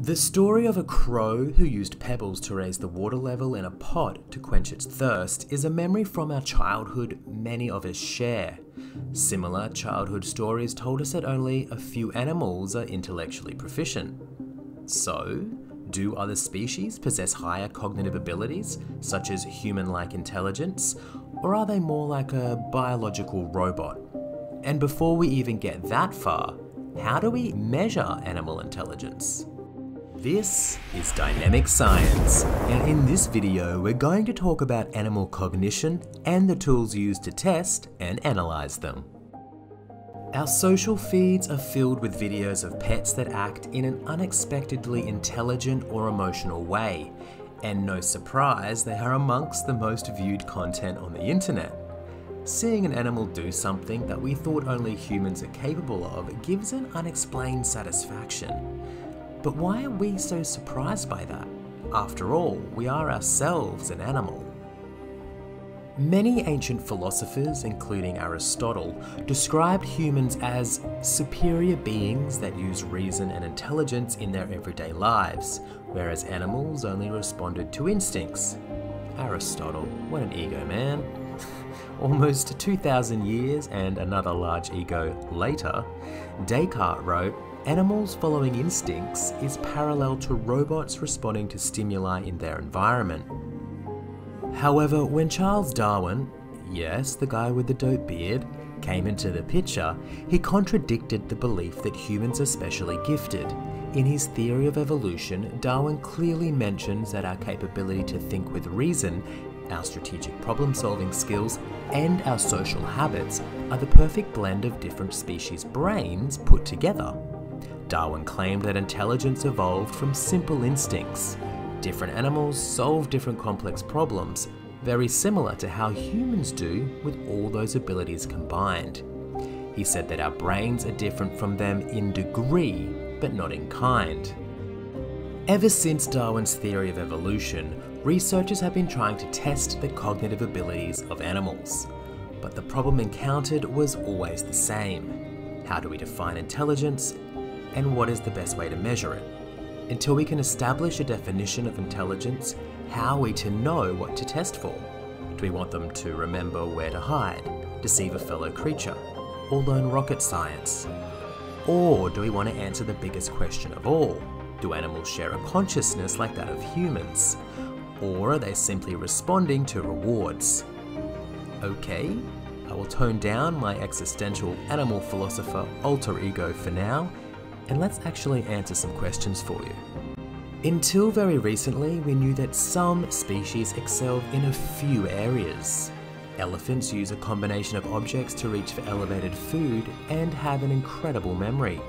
The story of a crow who used pebbles to raise the water level in a pot to quench its thirst is a memory from our childhood many of us share. Similar childhood stories told us that only a few animals are intellectually proficient. So, do other species possess higher cognitive abilities, such as human like intelligence, or are they more like a biological robot? And before we even get that far, how do we measure animal intelligence? This is Dynamic Science, and in this video we're going to talk about animal cognition and the tools used to test and analyze them. Our social feeds are filled with videos of pets that act in an unexpectedly intelligent or emotional way, and no surprise, they are amongst the most viewed content on the internet. Seeing an animal do something that we thought only humans are capable of gives an unexplained satisfaction. But why are we so surprised by that? After all, we are ourselves an animal. Many ancient philosophers, including Aristotle, described humans as superior beings that use reason and intelligence in their everyday lives, whereas animals only responded to instincts. Aristotle, what an ego, man. Almost 2,000 years and another large ego later, Descartes wrote Animals following instincts is parallel to robots responding to stimuli in their environment. However, when Charles Darwin, yes, the guy with the dope beard, came into the picture, he contradicted the belief that humans are specially gifted. In his theory of evolution, Darwin clearly mentions that our capability to think with reason, our strategic problem solving skills, and our social habits are the perfect blend of different species' brains put together. Darwin claimed that intelligence evolved from simple instincts. Different animals solve different complex problems, very similar to how humans do with all those abilities combined. He said that our brains are different from them in degree, but not in kind. Ever since Darwin's theory of evolution, researchers have been trying to test the cognitive abilities of animals. But the problem encountered was always the same. How do we define intelligence and what is the best way to measure it. Until we can establish a definition of intelligence, how are we to know what to test for? Do we want them to remember where to hide, deceive a fellow creature, or learn rocket science? Or do we want to answer the biggest question of all? Do animals share a consciousness like that of humans? Or are they simply responding to rewards? Okay, I will tone down my existential animal philosopher alter ego for now and let's actually answer some questions for you. Until very recently, we knew that some species excel in a few areas. Elephants use a combination of objects to reach for elevated food and have an incredible memory.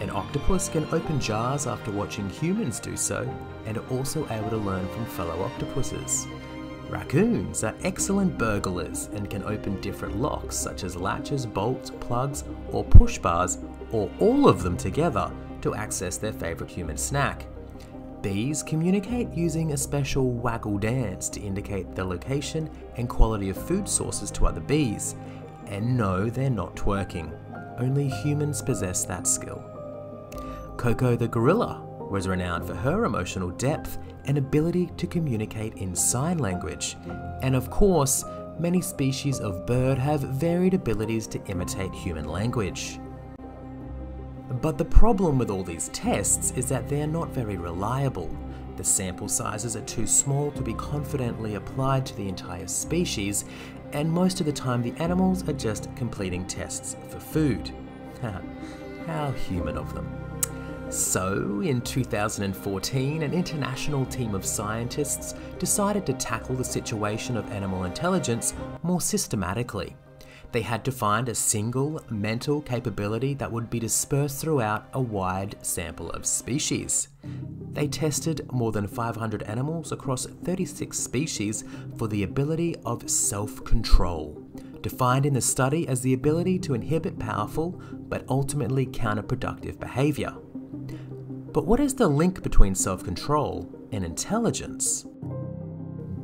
An octopus can open jars after watching humans do so and are also able to learn from fellow octopuses. Raccoons are excellent burglars and can open different locks such as latches, bolts, plugs, or push bars or all of them together to access their favourite human snack. Bees communicate using a special waggle dance to indicate the location and quality of food sources to other bees. And no, they're not twerking. Only humans possess that skill. Koko the gorilla was renowned for her emotional depth and ability to communicate in sign language. And of course, many species of bird have varied abilities to imitate human language. But the problem with all these tests is that they are not very reliable. The sample sizes are too small to be confidently applied to the entire species, and most of the time the animals are just completing tests for food. How human of them. So, in 2014, an international team of scientists decided to tackle the situation of animal intelligence more systematically. They had to find a single mental capability that would be dispersed throughout a wide sample of species. They tested more than 500 animals across 36 species for the ability of self control, defined in the study as the ability to inhibit powerful but ultimately counterproductive behaviour. But what is the link between self control and intelligence?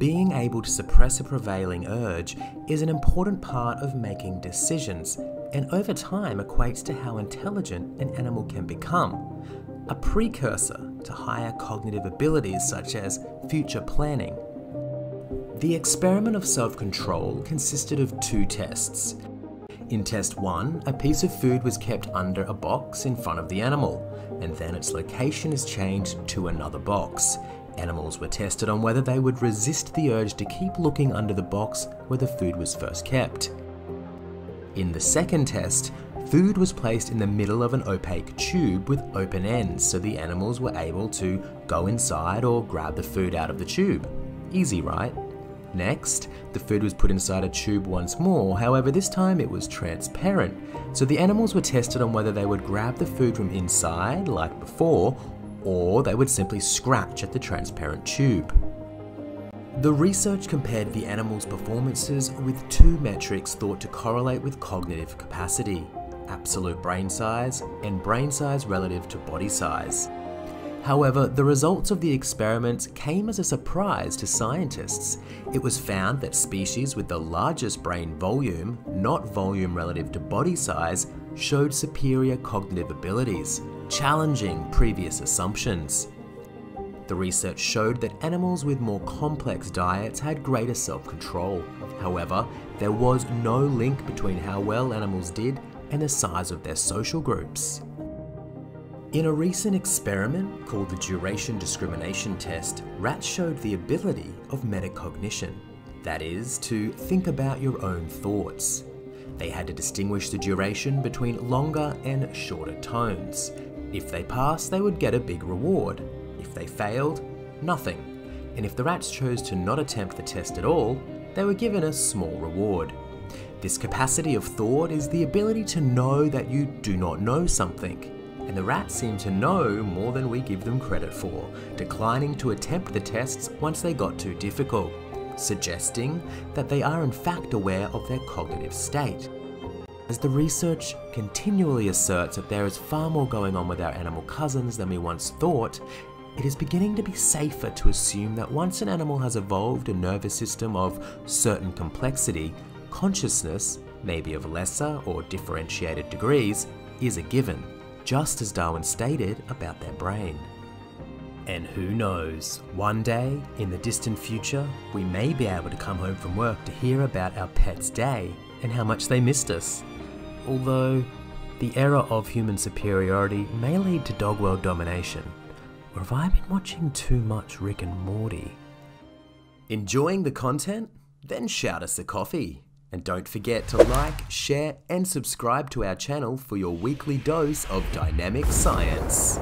Being able to suppress a prevailing urge is an important part of making decisions and over time equates to how intelligent an animal can become. a precursor to higher cognitive abilities such as future planning. The experiment of self control consisted of two tests. In test 1, a piece of food was kept under a box in front of the animal, and then its location is changed to another box. Animals were tested on whether they would resist the urge to keep looking under the box where the food was first kept. In the second test, food was placed in the middle of an opaque tube with open ends so the animals were able to go inside or grab the food out of the tube. Easy, right? Next, the food was put inside a tube once more, however, this time it was transparent, so the animals were tested on whether they would grab the food from inside, like before, or they would simply scratch at the transparent tube. The research compared the animals' performances with two metrics thought to correlate with cognitive capacity absolute brain size and brain size relative to body size. However, the results of the experiments came as a surprise to scientists. It was found that species with the largest brain volume, not volume relative to body size, showed superior cognitive abilities, challenging previous assumptions. The research showed that animals with more complex diets had greater self control. However, there was no link between how well animals did and the size of their social groups. In a recent experiment called the Duration Discrimination Test, rats showed the ability of metacognition, that is, to think about your own thoughts. They had to distinguish the duration between longer and shorter tones. If they passed, they would get a big reward. If they failed, nothing. And if the rats chose to not attempt the test at all, they were given a small reward. This capacity of thought is the ability to know that you do not know something. And the rats seem to know more than we give them credit for, declining to attempt the tests once they got too difficult, suggesting that they are in fact aware of their cognitive state. As the research continually asserts that there is far more going on with our animal cousins than we once thought, it is beginning to be safer to assume that once an animal has evolved a nervous system of certain complexity, consciousness, maybe of lesser or differentiated degrees, is a given, just as Darwin stated about their brain. And who knows, one day, in the distant future, we may be able to come home from work to hear about our pet's day and how much they missed us. Although, the era of human superiority may lead to dog world domination. Or have I been watching too much Rick and Morty? Enjoying the content? Then shout us a coffee. And don't forget to like, share, and subscribe to our channel for your weekly dose of dynamic science.